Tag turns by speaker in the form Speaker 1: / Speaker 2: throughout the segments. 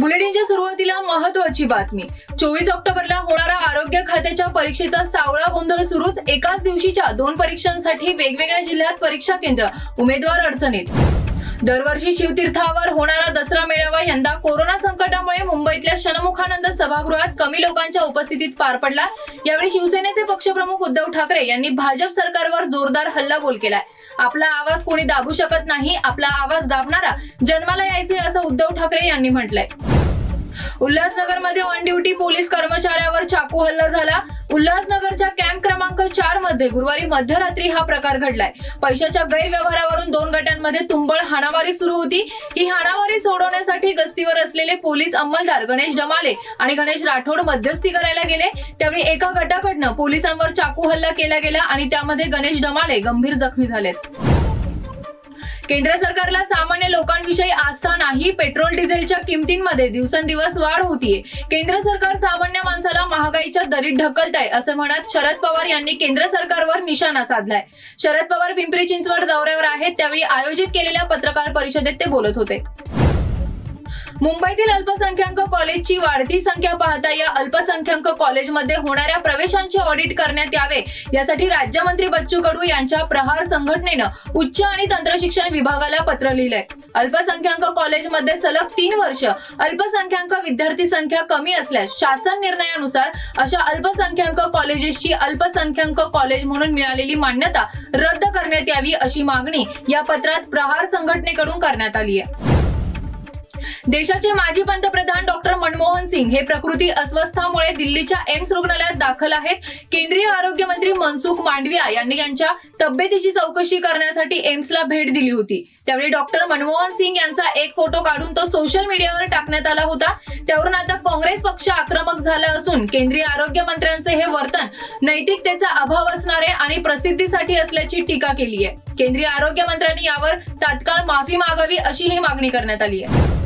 Speaker 1: बुलेटिनच्या सुरुवातीला महत्वाची बातमी. चोवीस ऑक्टोबरला होणारा आरोग्य खात्याच्या परीक्षेचा सावळा गोंधळ सुरूच एकाच दिवशीच्या दोन परीक्षांसाठी वेगवेगळ्या जिल्ह्यात परीक्षा केंद्र उमेदवार अडचणीत. दरवर्षी शिवतीर्थावर होणारा दसरा मेळावा यंदा कोरोना संकटामुळे मुंबईतल्या शनमुखानंद सभागृहात कमी लोकांच्या उपस्थितीत पार पडला. यावेळी शिवसेनेचे पक्षप्रमुख उद्धव ठाकरे यांनी भाजप सरकारवर जोरदार हल्लाबोल केलाय. आपला आवाज कोणी दाबू शकत नाही आपला आवाज दाबणारा जन्माला यायचे असं उद्धव ठाकरे यांनी म्हटलंय. उल्हासनगरमध्ये ऑन ड्युटी पोलीस कर्मचाऱ्यावर चाकू हल्ला झाला. उल्हासनगरच्या कॅम्प क्रमांक चारमध्ये गुरुवारी मध्यरात्री हा प्रकार घडलाय. पैशाच्या गैरव्यवहारावरून दोन गटांमध्ये तुंबळ हाणामारी सुरू होती. ही हाणामारी सोडवण्यासाठी गस्तीवर असलेले पोलीस अंमलदार गणेश डमाले आणि गणेश राठोड मध्यस्थी करायला गेले. त्यावेळी एका गटाकडनं पोलिसांवर चाकू हल्ला केला गेला आणि त्यामध्ये गणेश डमाले गंभीर जखमी झालेत. केंद्र सरकारला सामान्य लोकांविषयी आस्था नाही पेट्रोल डिझेलच्या किमतींमध्ये दिवसेंदिवस वाढ होतीये. केंद्र सरकार सामान्य माणसाला महागाईच्या दरीत ढकलत आहे असं म्हणत शरद पवार यांनी केंद्र सरकारवर निशाणा साधलाय. शरद पवार पिंपरी चिंचवड दौऱ्यावर आहेत त्यावेळी आयोजित केलेल्या पत्रकार परिषदेत ते बोलत होते. मुंबईतील अल्पसंख्याक कॉलेजची वाढती संख्या पाहता या अल्पसंख्याक कॉलेजमध्ये होणाऱ्या प्रवेशांचे ऑडिट करण्यात यावे यासाठी राज्यमंत्री बच्चू कडू यांच्या प्रहार संघटनेनं उच्च आणि तंत्रशिक्षण विभागाला पत्र लिहिलंय. अल्पसंख्याक कॉलेजमध्ये सलग तीन वर्ष अल्पसंख्याक विद्यार्थी संख्या कमी असल्यास शासन निर्णयानुसार अशा अल्पसंख्याक कॉलेजेसची अल्पसंख्याक कॉलेज म्हणून मिळालेली मान्यता रद्द करण्यात यावी अशी मागणी या पत्रात प्रहार संघटनेकडून करण्यात आली आहे. देशाचे माजी पंतप्रधान डॉक्टर मनमोहन सिंग हे प्रकृती अस्वस्थामुळे दिल्लीच्या एम्स रुग्णालयात दाखल आहेत. केंद्रीय आरोग्य मंत्री मनसुख मांडविया यांनी यांच्या तब्येतीची चौकशी करण्यासाठी एम्सला भेट दिली होती. त्यावेळी डॉक्टर मनमोहन सिंग यांचा एक फोटो काढून तो सोशल मीडियावर टाकण्यात आला होता. त्यावरून आता काँग्रेस पक्ष आक्रमक झाला असून केंद्रीय आरोग्य मंत्र्यांचे हे वर्तन नैतिकतेचा अभाव असणारे आणि प्रसिद्धीसाठी असल्याची टीका केली आहे. केंद्रीय आरोग्य मंत्र्यांनी यावर तात्काळ माफी मागावी अशीही मागणी करण्यात आली आहे.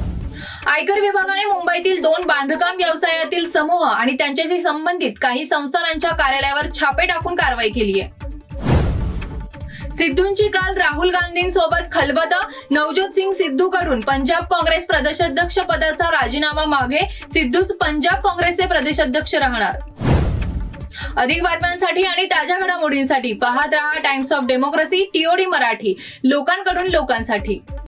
Speaker 1: आयकर विभागाने मुंबईतील दोन बांधकाम व्यवसायातील समूह आणि त्यांच्याशी संबंधित काही संस्थानांच्या कार्यालयावर छापे टाकून कारवाई केली आहे. सिद्धूंची काल राहुल गांधींसोबत खलबता. नवज्योत सिंग सिद्धू कडून पंजाब काँग्रेस प्रदेशाध्यक्ष पदाचा राजीनामा मागे सिद्धूच पंजाब काँग्रेसचे प्रदेशाध्यक्ष राहणार. अधिक बातम्यांसाठी आणि ताज्या घडामोडींसाठी पाहत रहा Times of Democracy TOD Marathi. लोकांकडून लोकांसाठी.